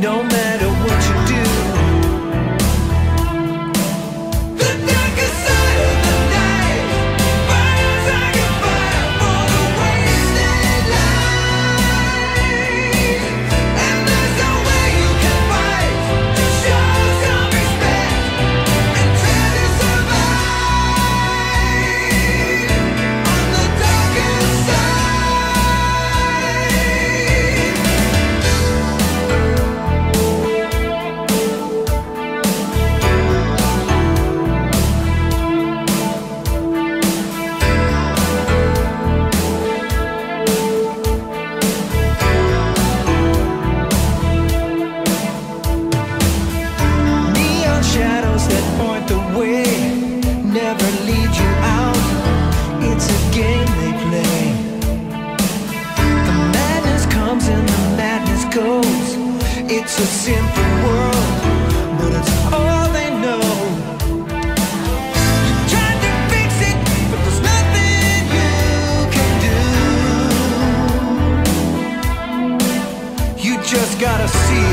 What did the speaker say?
no matter gotta see.